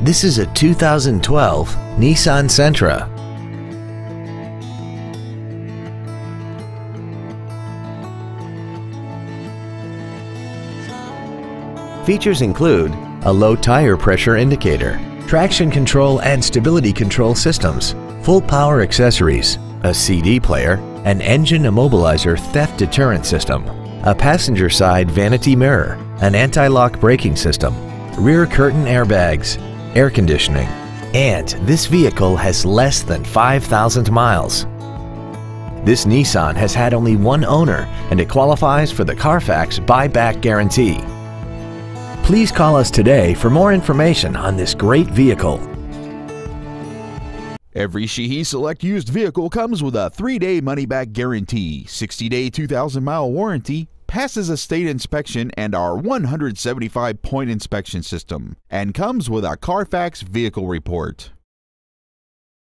This is a 2012 Nissan Sentra. Features include a low tire pressure indicator, traction control and stability control systems, full power accessories, a CD player, an engine immobilizer theft deterrent system, a passenger side vanity mirror, an anti-lock braking system, rear curtain airbags, air conditioning, and this vehicle has less than 5,000 miles. This Nissan has had only one owner and it qualifies for the Carfax buyback guarantee. Please call us today for more information on this great vehicle. Every Sheehy Select used vehicle comes with a 3-day money-back guarantee, 60-day 2,000-mile warranty, passes a state inspection and our 175-point inspection system, and comes with a Carfax vehicle report.